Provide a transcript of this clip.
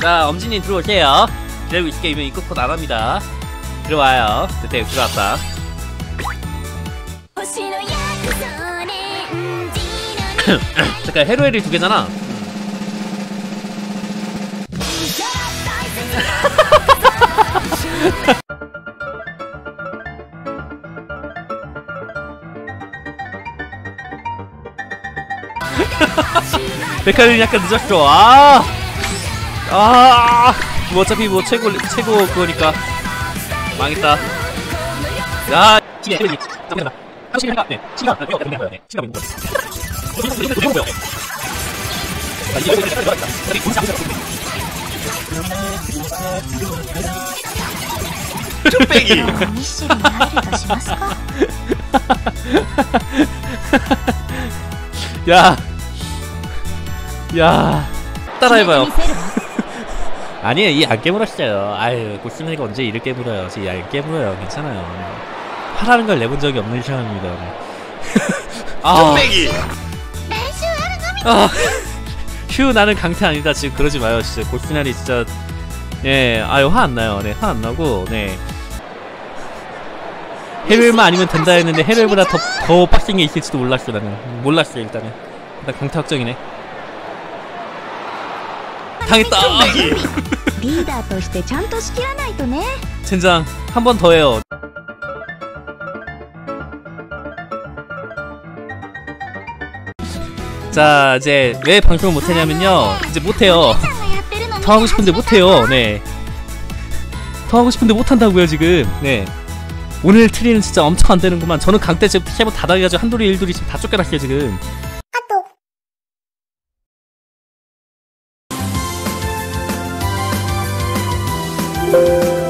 자 엄진님 들어오세요. 기다리고 있을게. 이면 이끝코 나갑니다. 들어와요. 그때 여기 들어왔다. 잠깐 헤로엘이 두 개잖아. 백화는 약간 늦었죠 아. 아, 뭐 어차피 뭐 최고 최고 그거니까 망했다. 야, 뚝배기. 야, 야, 따라해봐요. 아니에요 이 안 깨물었어요. 아유 꽃스맨이가 언제 이를 깨물어요? 제안 깨물어요. 괜찮아요. 화라는 걸 내본 적이 없는 사람입니다. 아. 아. 휴 나는 강태 아니다. 지금 그러지 마요. 진짜 골스날이 진짜. 예 아유 화 안 나요. 네 화 안 나고 네. 해외만 아니면 된다 했는데 해외보다 더, 더 빡센 게 있을지도 몰랐어 나는. 몰랐어 일단은. 일단 강태 확정이네. 당했다! リーダーとしてちゃんと仕切らないとね 젠장, 한 번 더 해요. 자, 이제 왜 방송을 못하냐면요. 이제 못해요. さんがやってるの 더 하고 싶은데 못해요. 네. 더 하고 싶은데 못한다고요, 지금. 네. 오늘 트리는 진짜 엄청 안 되는구만. 저는 강대 지금 세번 다 당해가지고 한돌이 일돌이 지금 다 쫓겨났어요, 지금. Música